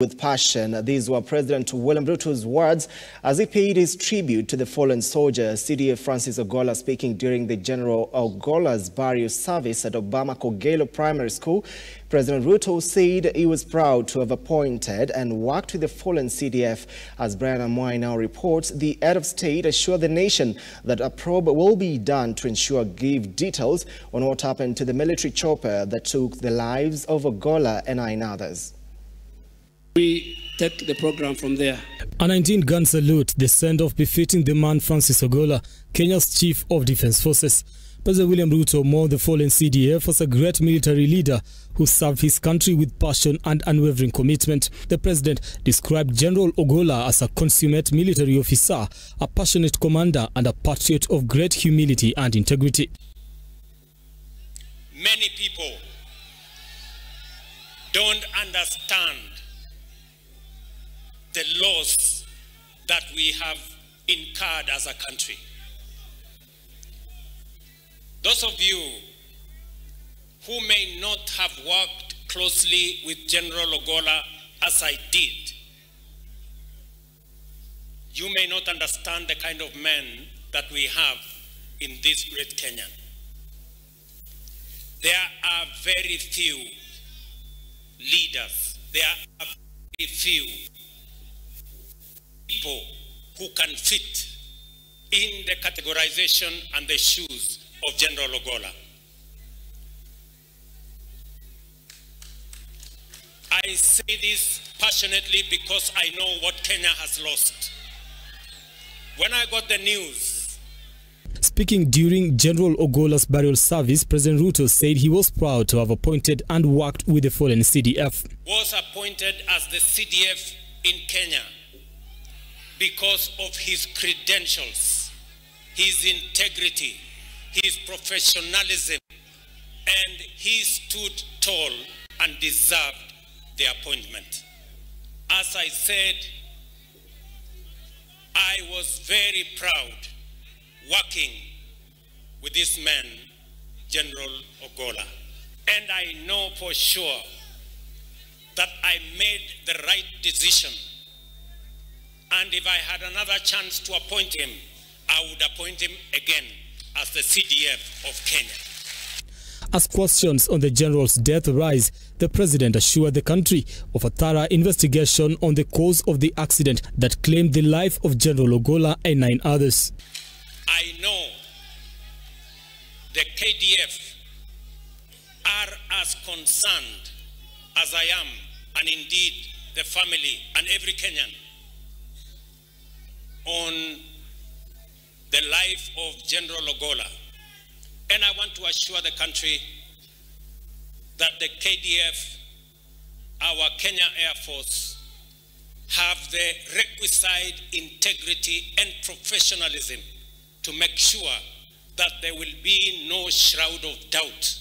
with passion. These were President William Ruto's words as he paid his tribute to the fallen soldier, CDF Francis Ogolla, speaking during the General Ogolla's burial service at Obama Kogelo Primary School. President Ruto said he was proud to have appointed and worked with the fallen CDF. As Brian Amoy now reports, the head of state assured the nation that a probe will be done to ensure give details on what happened to the military chopper that took the lives of Ogolla and nine others. We take the program from there. A 19-gun salute, the send-off befitting the man Francis Ogolla, Kenya's Chief of Defense Forces. President William Ruto mourned the fallen CDF as a great military leader who served his country with passion and unwavering commitment. The president described General Ogolla as a consummate military officer, a passionate commander and a patriot of great humility and integrity. Many people don't understand the loss that we have incurred as a country. Those of you who may not have worked closely with General Ogolla as I did, you may not understand the kind of men that we have in this great Kenya. There are very few leaders, there are very few people who can fit in the categorization and the shoes of General Ogolla. I say this passionately because I know what Kenya has lost. When I got the news, Speaking during General Ogolla's burial service, President Ruto said he was proud to have appointed and worked with the fallen CDF. was appointed as the CDF in Kenya because of his credentials, his integrity, his professionalism, and he stood tall and deserved the appointment. As I said, I was very proud working with this man, General Ogolla. And I know for sure that I made the right decision and if I had another chance to appoint him, I would appoint him again as the CDF of Kenya. As questions on the general's death rise, the president assured the country of a thorough investigation on the cause of the accident that claimed the life of General Ogolla and nine others. I know the KDF are as concerned as I am, and indeed the family and every Kenyan on the life of General Ogolla. And I want to assure the country that the KDF, our Kenya Air Force, have the requisite integrity and professionalism to make sure that there will be no shroud of doubt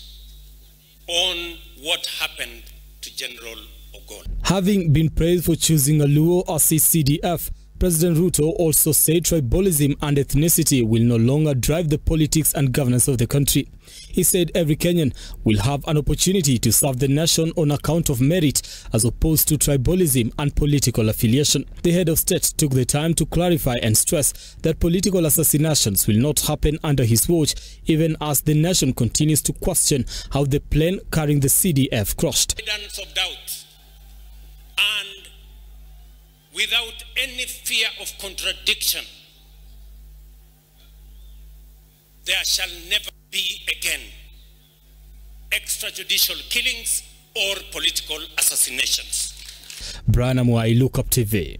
on what happened to General Ogolla. Having been praised for choosing a Luo as his CDF, President Ruto also said tribalism and ethnicity will no longer drive the politics and governance of the country. He said every Kenyan will have an opportunity to serve the nation on account of merit as opposed to tribalism and political affiliation. The head of state took the time to clarify and stress that political assassinations will not happen under his watch even as the nation continues to question how the plane carrying the CDF crashed. Without any fear of contradiction, there shall never be again extrajudicial killings or political assassinations. Brian Amoy, Look Up TV.